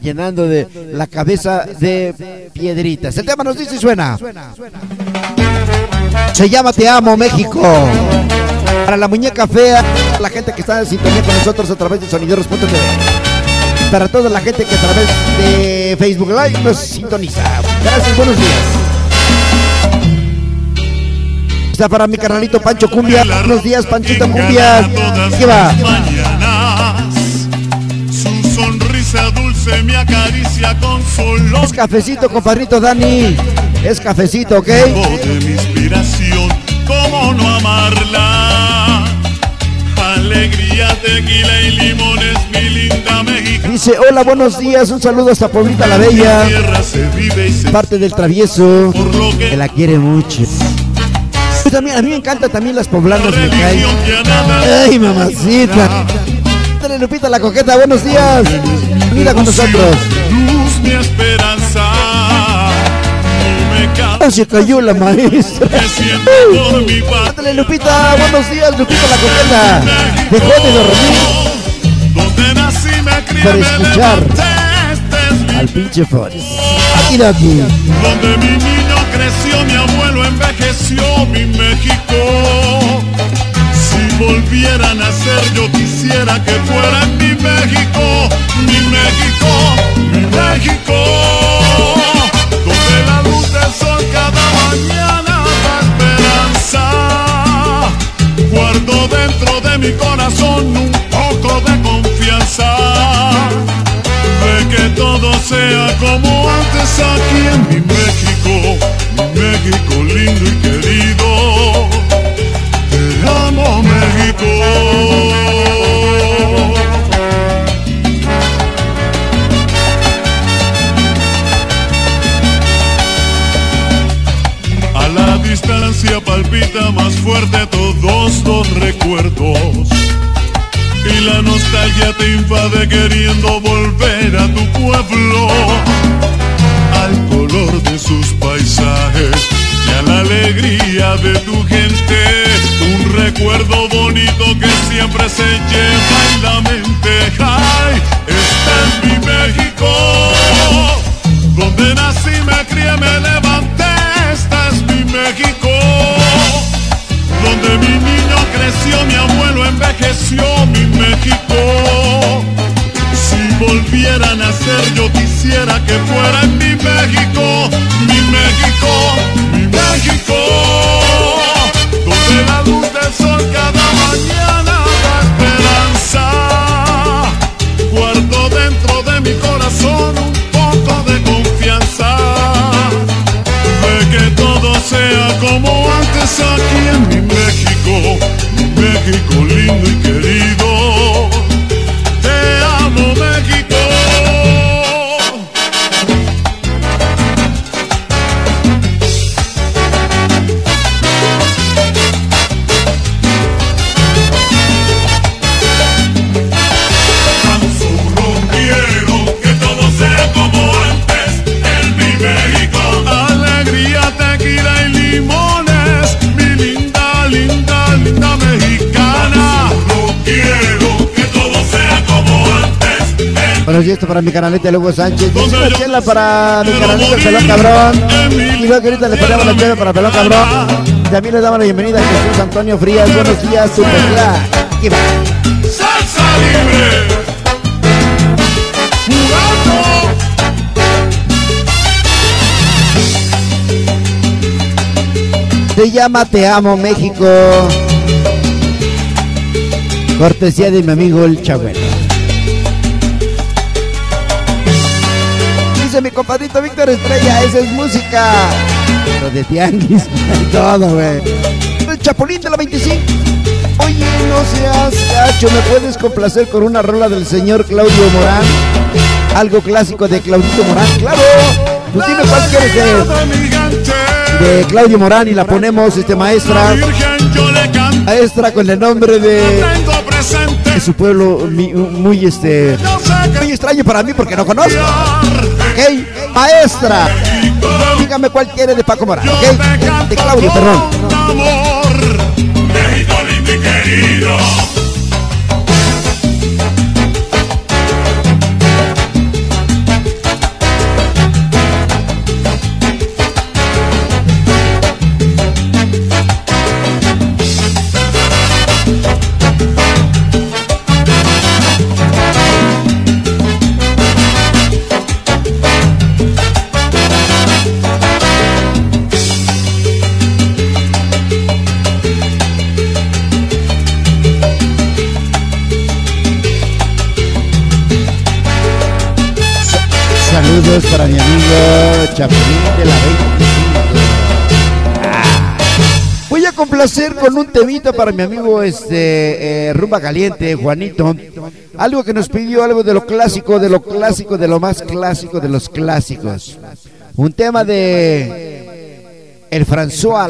llenando de la cabeza de piedritas. El tema nos dice y suena. Se llama Te Amo México. Para la muñeca fea, la gente que está en sintonía con nosotros a través de sonideros.tv. Para toda la gente que a través de Facebook Live nos sintoniza. Gracias, buenos días. Está para mi carnalito Pancho Cumbia. Buenos días, Panchito Cumbia. ¿Qué va? Sonrisa dulce me acaricia con su Es cafecito, compadrito Dani. Es cafecito, ¿ok? de mi inspiración, ¿cómo no amarla? Alegría, tequila y limones, mi linda México. Dice, hola, buenos días. Un saludo hasta Pueblita la Bella. Parte del travieso. que la quiere mucho. También, a mí me encantan también las poblanas, me caen. Ay, mamacita. Dale, Lupita la coqueta, buenos días. Mira con nosotros. Luz, mi esperanza. Canso Se cayó la maestra. Dale, Lupita, buenos días, Lupita la coqueta. Dejó de dormir me escuchar. este al pinche Forrest. Aquí, aquí. Donde mi niño creció, mi abuelo envejeció, mi México. Si volviera a nacer, yo quisiera que fuera mi México, mi México, mi México. Donde la luz del sol cada mañana da esperanza. Guardo dentro de mi corazón un poco de confianza de que todo sea como antes aquí en mi México, mi México lindo y querido. Más fuerte todos los recuerdos. Y la nostalgia te invade queriendo volver a tu pueblo, al color de sus paisajes y a la alegría de tu gente. Un recuerdo bonito que siempre se lleva en la mente. Volviera a nacer, yo quisiera que fuera en mi México, mi México, mi México. Donde la luz del sol cada mañana Buenos días para mi canaleta Lugo Sánchez. Una chela para mi canaleta el pelón cabrón. Y luego que ahorita le ponemos la chela para pelón cabrón. También le damos la bienvenida a Jesús Antonio Frías. Buenos días, super salsa libre. Se llama Te Amo México. Cortesía de mi amigo el Chabuelo. Dice mi compadrito Víctor Estrella, esa es música. Lo de tianguis y todo, güey. El Chapulín de la 25. Oye, no seas gacho, ¿me puedes complacer con una rola del señor Claudio Morán? Algo clásico de Claudito Morán, claro. Pues dime cuál quieres de, de Claudio Morán y la ponemos, este maestra. Maestra con el nombre de, su pueblo muy este muy extraño para mí porque no conozco. Ok, maestra. Dígame cuál quiere de Paco yo ok? De Claudio, perdón. Para mi amigo Chapulín de la 25. Ah. Voy a complacer con un temita para mi amigo este eh, Rumba Caliente, Juanito. Algo que nos pidió, algo de lo clásico, de lo clásico, de lo más clásico de los clásicos. Un tema de el François